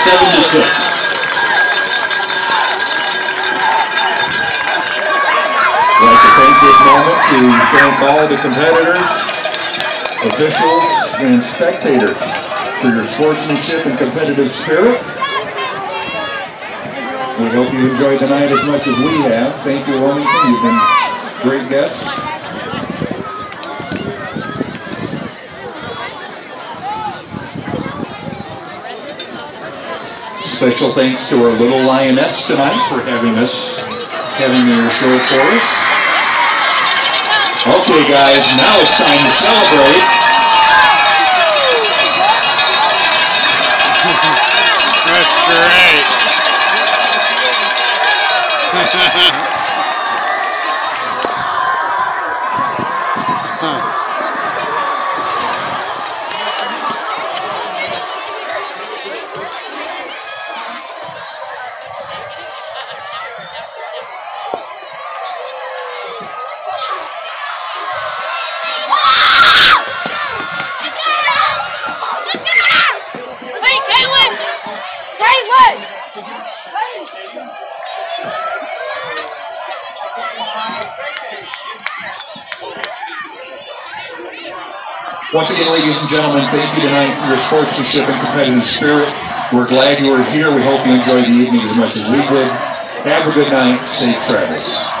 76. I'd like to take this moment to thank all the competitors, officials, and spectators for your sportsmanship and competitive spirit. We hope you enjoyed the night as much as we have. Thank you, Wilmington. You've been great guests. Special thanks to our little lionettes tonight for having us, having their show for us. Okay, guys, now it's time to celebrate. That's great. Once again, ladies and gentlemen, thank you tonight for your sportsmanship and competitive spirit. We're glad you are here. We hope you enjoyed the evening as much as we did. Have a good night. Safe travels.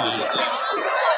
Hallelujah.